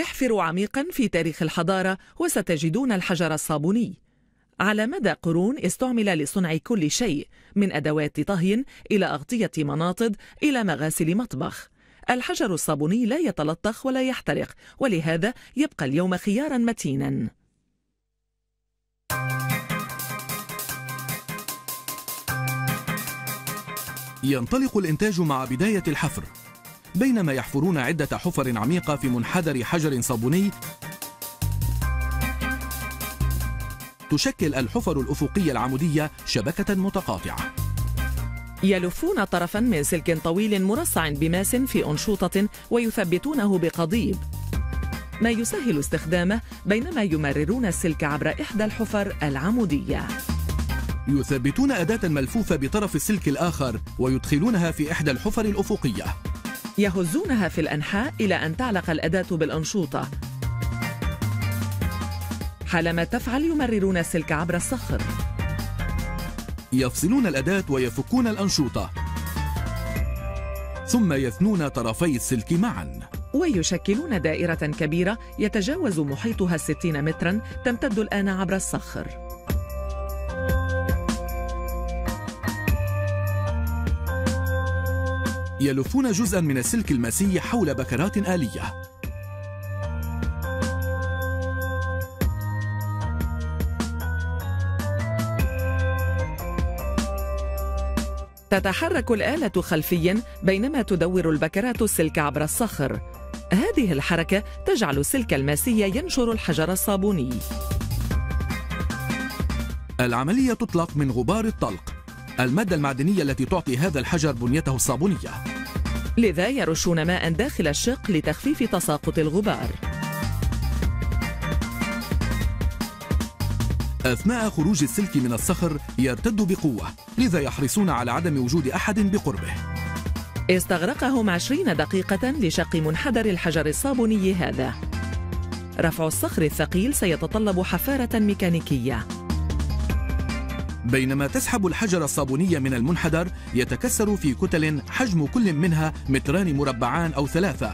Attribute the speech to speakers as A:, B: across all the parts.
A: احفروا عميقا في تاريخ الحضارة وستجدون الحجر الصابوني. على مدى قرون استعمل لصنع كل شيء من أدوات طهي إلى أغطية مناطد إلى مغاسل مطبخ. الحجر الصابوني لا يتلطخ ولا يحترق ولهذا يبقى اليوم خيارا متينا.
B: ينطلق الإنتاج مع بداية الحفر. بينما يحفرون عدة حفر عميقة في منحدر حجر صابوني. تشكل الحفر الأفقية العمودية شبكة متقاطعة.
A: يلفون طرفا من سلك طويل مرصع بماس في أنشوطة ويثبتونه بقضيب. ما يسهل استخدامه بينما يمررون السلك عبر إحدى الحفر العمودية.
B: يثبتون أداة ملفوفة بطرف السلك الآخر ويدخلونها في إحدى الحفر الأفقية.
A: يهزونها في الأنحاء إلى أن تعلق الأداة بالأنشوطة حالما تفعل يمررون السلك عبر الصخر.
B: يفصلون الأداة ويفكون الأنشوطة ثم يثنون طرفي السلك معا.
A: ويشكلون دائرة كبيرة يتجاوز محيطها الستين مترا تمتد الآن عبر الصخر.
B: يلفون جزءا من السلك الماسي حول بكرات آلية.
A: تتحرك الآلة خلفيا بينما تدور البكرات السلك عبر الصخر. هذه الحركة تجعل السلك الماسي ينشر الحجر الصابوني.
B: العملية تطلق من غبار الطلق المادة المعدنية التي تعطي هذا الحجر بنيته الصابونية.
A: لذا يرشون ماء داخل الشق لتخفيف تساقط الغبار.
B: أثناء خروج السلك من الصخر يرتد بقوة لذا يحرصون على عدم وجود أحد بقربه.
A: استغرقهم عشرين دقيقة لشق منحدر الحجر الصابوني هذا. رفع الصخر الثقيل سيتطلب حفارة ميكانيكية.
B: بينما تسحب الحجر الصابوني من المنحدر يتكسر في كتل حجم كل منها متران مربعان أو ثلاثة.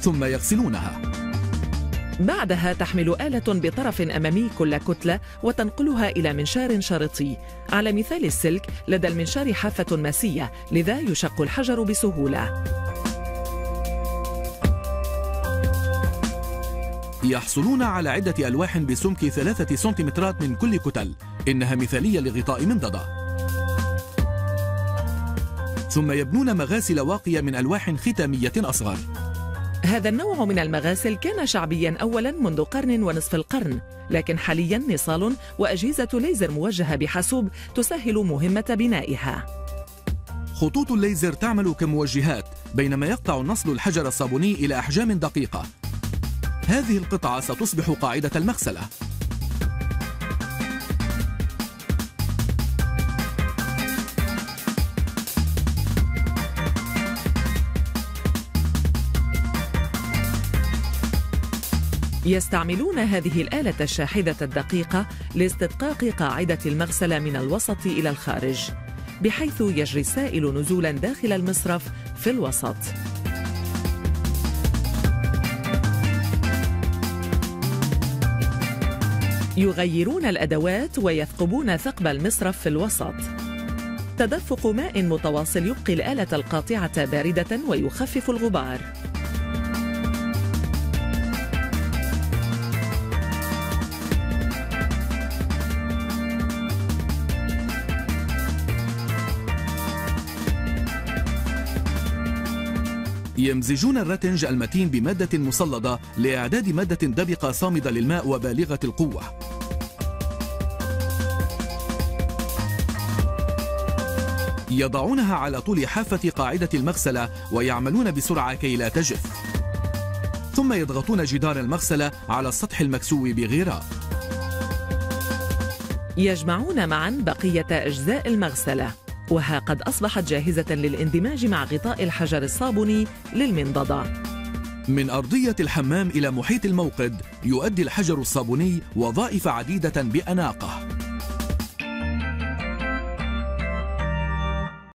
B: ثم يغسلونها.
A: بعدها تحمل آلة بطرف أمامي كل كتلة وتنقلها إلى منشار شرطي. على مثال السلك لدى المنشار حافة ماسية لذا يشق الحجر بسهولة.
B: يحصلون على عدة ألواح بسمك ثلاثة سنتيمترات من كل كتل إنها مثالية لغطاء منضدة ثم يبنون مغاسل واقية من ألواح ختامية أصغر.
A: هذا النوع من المغاسل كان شعبيا اولا منذ قرن ونصف القرن لكن حاليا نصال وأجهزة ليزر موجهة بحاسوب تسهل مهمة بنائها.
B: خطوط الليزر تعمل كموجهات بينما يقطع النصل الحجر الصابوني إلى أحجام دقيقة. هذه القطعة ستصبح قاعدة المغسلة.
A: يستعملون هذه الآلة الشاحذة الدقيقة لاستدقاق قاعدة المغسلة من الوسط إلى الخارج بحيث يجري السائل نزولا داخل المصرف في الوسط. يغيرون الأدوات ويثقبون ثقب المصرف في الوسط. تدفق ماء متواصل يبقي الآلة القاطعة باردة ويخفف الغبار.
B: يمزجون الرتنج المتين بمادة مصلدة لإعداد مادة دبقة صامدة للماء وبالغة القوة. يضعونها على طول حافة قاعدة المغسلة ويعملون بسرعة كي لا تجف. ثم يضغطون جدار المغسلة على السطح المكسو بغراء
A: يجمعون معا بقية أجزاء المغسلة. وها قد أصبحت جاهزة للاندماج مع غطاء الحجر الصابوني للمنضدة.
B: من أرضية الحمام إلى محيط الموقد يؤدي الحجر الصابوني وظائف عديدة بأناقة.